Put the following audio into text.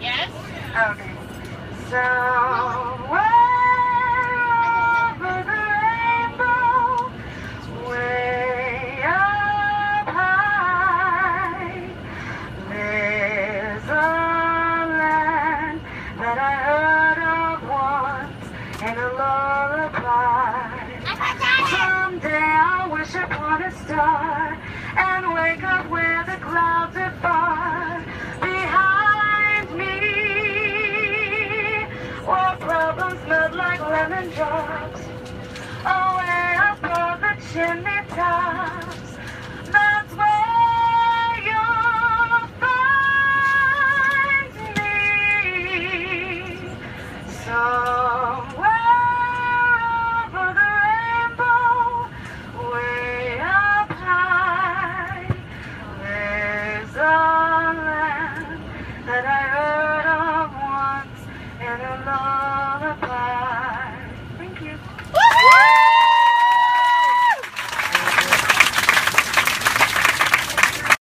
Yes? Okay. Somewhere over the rainbow, way up high, there's a land that I heard of once in a lullaby. Someday I'll wish upon a star and wake up where like lemon drops away up above the chimney tops. That's where you'll find me. Somewhere over the rainbow, way up high, there's a land that I heard.